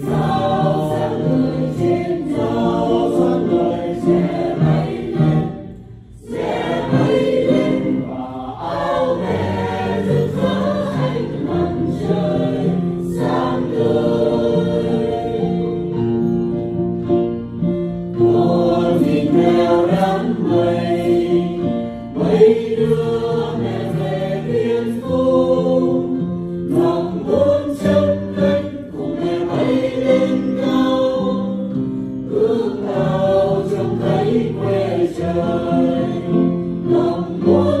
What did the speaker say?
thousands. Amen.